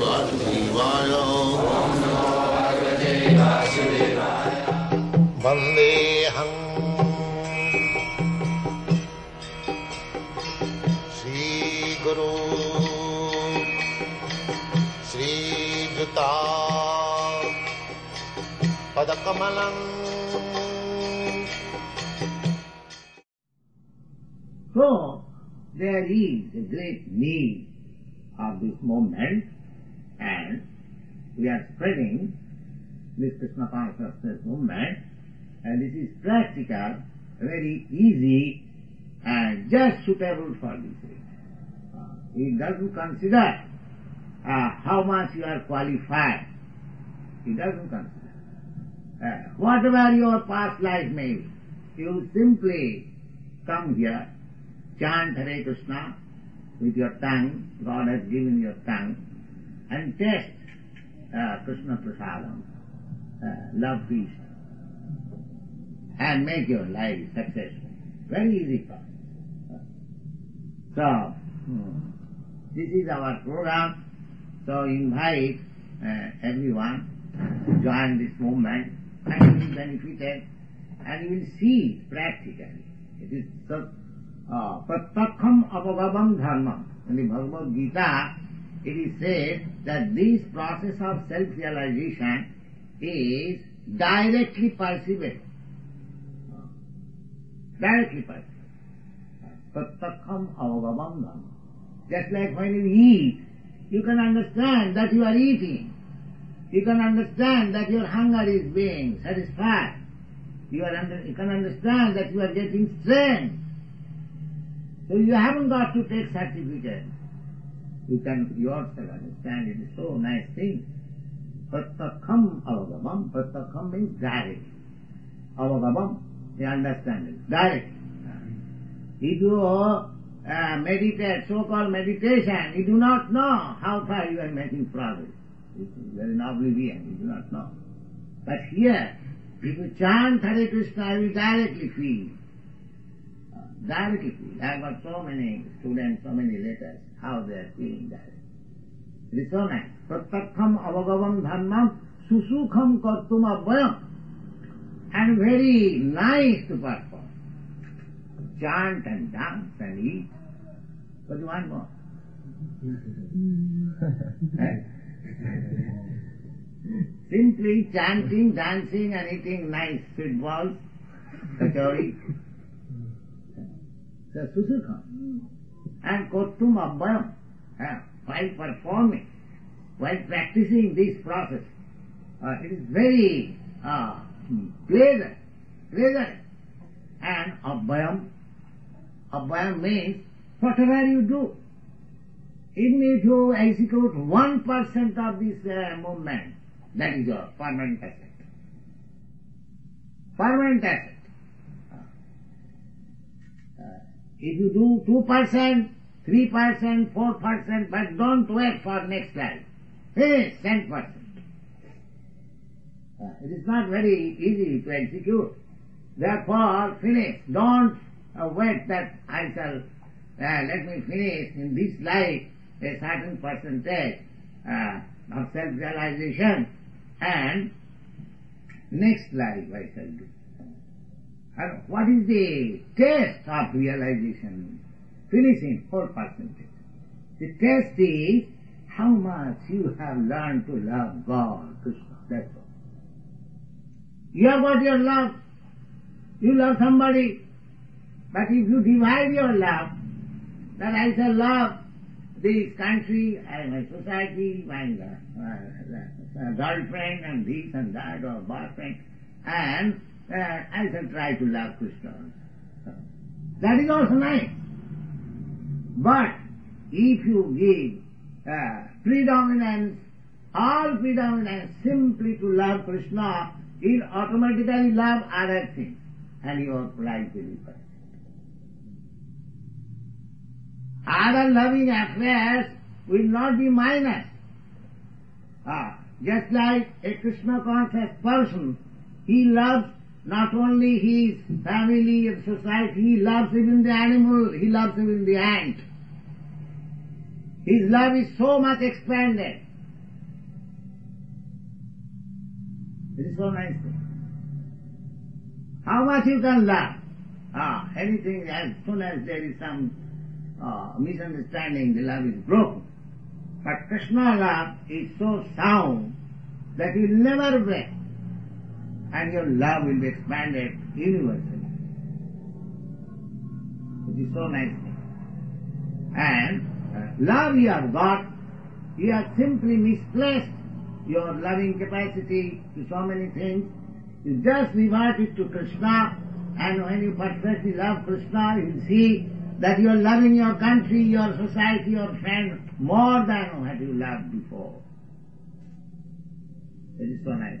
वासुदेवाय वन्देऽहम् श्रीगुरु श्रीयुता पदकमलम् So, there is a great need of this movement and we are spreading this Krishna consciousness movement and this is practical, very easy and just suitable for this age. Uh, it doesn't consider uh, how much you are qualified. It doesn't consider. Uh, whatever your past life may be, you simply come here, chant Hare Krishna, with your tongue, God has given your tongue, and test uh, Krishna Prasadam, uh, love feast, and make your life successful. Very easy process. So, hmm, this is our program. So invite uh, everyone to join this movement and be benefited and you will see practically. It is so, Ah, Pratyakam apagabam dharma. In the Bhagavad Gita, it is said that this process of self-realization is directly perceivable. Ah, directly perceivable. Pratyakam apagabam dharma. Just like when you eat, you can understand that you are eating. You can understand that your hunger is being satisfied. You, are under, you can understand that you are getting strength. So you haven't got to take certificate. You can yourself understand it is so nice thing. Pattakam avagamam. Pattakam means direct. Avagamam. you understand it. Direct. If you uh, meditate, so-called meditation, you do not know how far you are making progress. You are in oblivion, you do not know. But here, if you chant Hare Krishna, you directly feel. Uh, directly. I got so many students, so many letters, how they are feeling that. It is so nice. Pratyakham avagavam dharmam susukham kartum abhayam. And very nice to perform. Chant and dance and eat. You want more? Eh? Simply chanting, dancing and eating nice sweet balls, kachori. So susukha. And kartum avyayam. eh, While performing, while practicing this process, uh, it is very uh, pleasant, pleasant. And avyayam, avyayam means whatever you do, even if you execute one percent of this uh, movement, that is your permanent asset. Permanent asset. Uh, if you do two percent, three percent, four percent, but don't wait for next life. Finish ten percent. Uh, it is not very easy to execute. Therefore, finish. Don't uh, wait that I shall uh, let me finish in this life a certain percentage uh, of self-realization and next life I shall do. And what is the test of realization? Finishing four percentage. The test is how much you have learned to love God, Krishna. That's all. You have got your love. You love somebody. But if you divide your love, that I shall love this country and my society, my uh, uh, girlfriend and this and that or boyfriend, and uh, I shall try to love Krishna. That is also nice. But if you give uh, predominance, all predominance simply to love Krishna, you automatically love other things, and your life will be perfect. Other loving affairs will not be minus. Ah, just like a Krishna conscious person, he loves not only his family and society, he loves even the animal, he loves even the ant. His love is so much expanded. It is so nice thing. How much you can love? Ah, anything as soon as there is some uh, misunderstanding, the love is broken. But Krishna love is so sound that it will never break. And your love will be expanded universally. It is so nice thing. And uh, love you have got, you have simply misplaced your loving capacity to so many things. You just revert it to Krishna, and when you perfectly love Krishna, you will see that you are loving your country, your society, your friend more than what you loved before. It is so nice.